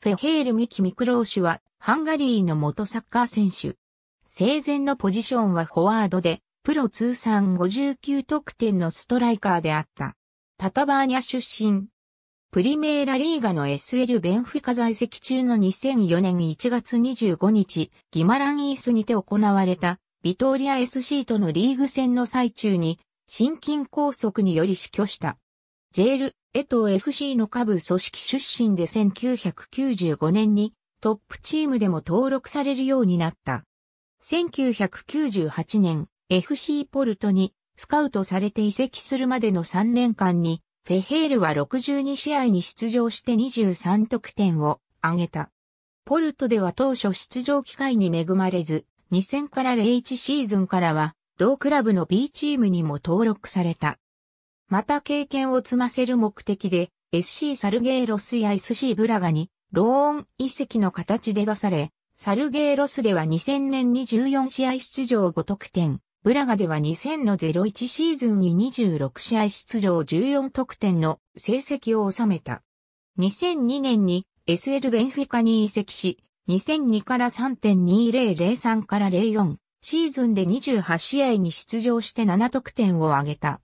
フェヘール・ミキ・ミクローシュは、ハンガリーの元サッカー選手。生前のポジションはフォワードで、プロ通算59得点のストライカーであった。タタバーニャ出身。プリメーラリーガの SL ベンフィカ在籍中の2004年1月25日、ギマランイースにて行われた、ビトーリア SC とのリーグ戦の最中に、心筋梗塞により死去した。ジェール、エト FC の下部組織出身で1995年にトップチームでも登録されるようになった。1998年、FC ポルトにスカウトされて移籍するまでの3年間に、フェヘールは62試合に出場して23得点を挙げた。ポルトでは当初出場機会に恵まれず、2000から01シーズンからは、同クラブの B チームにも登録された。また経験を積ませる目的で、SC サルゲーロスや SC ブラガに、ローン移籍の形で出され、サルゲーロスでは2000年に14試合出場5得点、ブラガでは2000の01シーズンに26試合出場14得点の成績を収めた。2002年に SL ベンフィカに移籍し、2002から3.2003から04シーズンで28試合に出場して7得点を挙げた。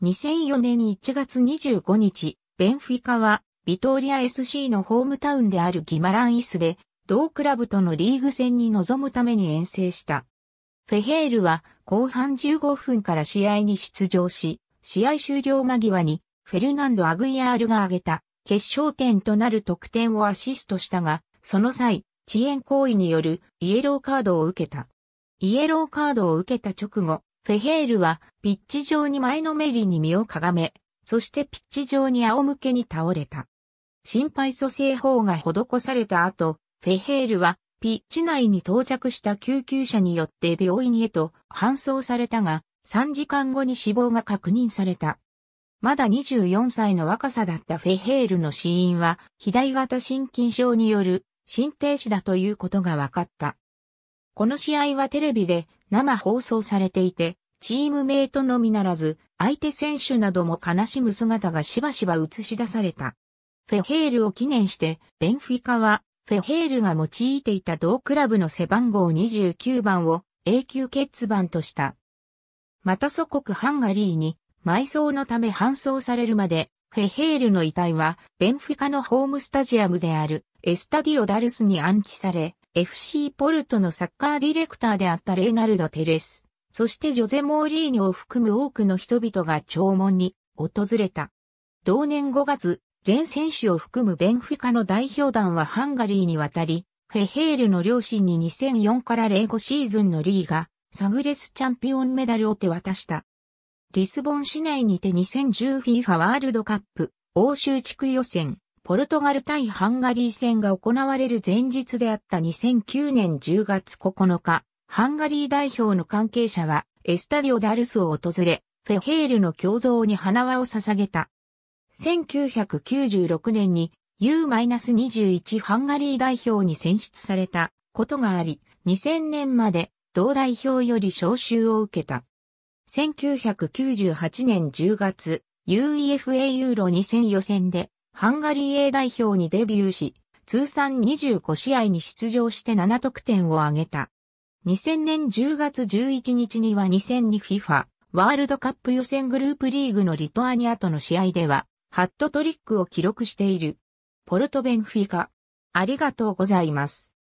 2004年1月25日、ベンフィカはビトーリア SC のホームタウンであるギマランイスで、同クラブとのリーグ戦に臨むために遠征した。フェヘールは後半15分から試合に出場し、試合終了間際にフェルナンド・アグイアールが挙げた決勝点となる得点をアシストしたが、その際、遅延行為によるイエローカードを受けた。イエローカードを受けた直後、フェヘールはピッチ上に前のめりに身をかがめ、そしてピッチ上に仰向けに倒れた。心肺蘇生法が施された後、フェヘールはピッチ内に到着した救急車によって病院へと搬送されたが、3時間後に死亡が確認された。まだ24歳の若さだったフェヘールの死因は、肥大型心筋症による心停止だということが分かった。この試合はテレビで生放送されていて、チームメイトのみならず、相手選手なども悲しむ姿がしばしば映し出された。フェヘールを記念して、ベンフィカは、フェヘールが用いていた同クラブの背番号29番を永久欠番とした。また祖国ハンガリーに埋葬のため搬送されるまで、フェヘールの遺体はベンフィカのホームスタジアムであるエスタディオダルスに安置され、FC ポルトのサッカーディレクターであったレーナルド・テレス、そしてジョゼ・モーリーニョを含む多くの人々が弔問に訪れた。同年5月、全選手を含むベンフィカの代表団はハンガリーに渡り、フェヘールの両親に2004から05シーズンのリーガ、サグレスチャンピオンメダルを手渡した。リスボン市内にて 2010FIFA ワールドカップ欧州地区予選ポルトガル対ハンガリー戦が行われる前日であった2009年10月9日、ハンガリー代表の関係者はエスタディオダルスを訪れ、フェヘールの胸像に花輪を捧げた。1996年に U-21 ハンガリー代表に選出されたことがあり、2000年まで同代表より招集を受けた。1998年10月、UEFA ユーロ2000予選でハンガリー A 代表にデビューし、通算25試合に出場して7得点を挙げた。2000年10月11日には2002 FIFA ワールドカップ予選グループリーグのリトアニアとの試合では、ハットトリックを記録している。ポルトベンフィカ。ありがとうございます。